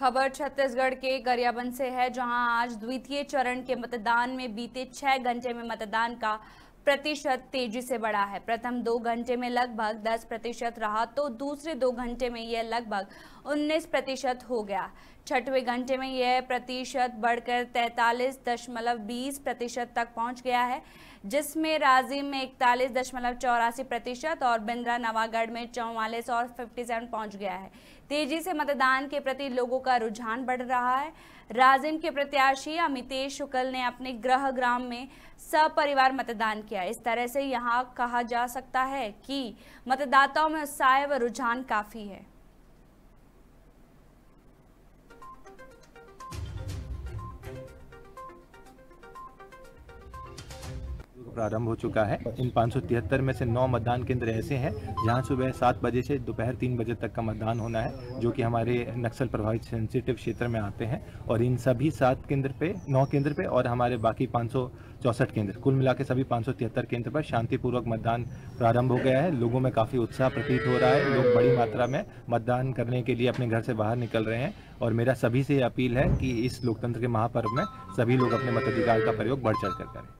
खबर छत्तीसगढ़ के गरियाबंद से है, जहाँ आज द्वितीय चरण के मतदान में बीते छह घंटे में मतदान का प्रतिशत तेज़ी से बढ़ा है। प्रथम दो घंटे में लगभग 10 प्रतिशत रहा तो दूसरे दो घंटे में यह लगभग 19 प्रतिशत हो गया। छठवें घंटे में यह प्रतिशत बढ़कर तैतालीस दशमलव बीस प्रतिशत तक पहुँच गया है, जिसमें राजिम में इकतालीस दशमलव चौरासी प्रतिशत और बिंद्रा नवागढ़ में चौवालीस और फिफ्टी सेवन पहुँच गया है। तेज़ी से मतदान के प्रति लोगों का रुझान बढ़ रहा है। राजिम के प्रत्याशी अमितेश शुक्ल ने अपने गृह ग्राम में सपरिवार मतदान किया। इस तरह से यहाँ कहा जा सकता है कि मतदाताओं में उत्साह व रुझान काफ़ी है। प्रारंभ हो चुका है। इन पाँच सौ तिहत्तर में से नौ मतदान केंद्र ऐसे हैं, जहाँ सुबह सात बजे से दोपहर तीन बजे तक का मतदान होना है, जो कि हमारे नक्सल प्रभावित सेंसिटिव क्षेत्र में आते हैं। और इन सभी सात केंद्र पे, नौ केंद्र पे और हमारे बाकी पाँच केंद्र, कुल मिला के सभी पाँच सौ तिहत्तर केंद्र पर शांतिपूर्वक मतदान प्रारंभ हो गया है। लोगों में काफ़ी उत्साह प्रतीत हो रहा है। लोग बड़ी मात्रा में मतदान करने के लिए अपने घर से बाहर निकल रहे हैं और मेरा सभी से अपील है कि इस लोकतंत्र के महापर्व में सभी लोग अपने मताधिकार का प्रयोग बढ़ चढ़ कर करें।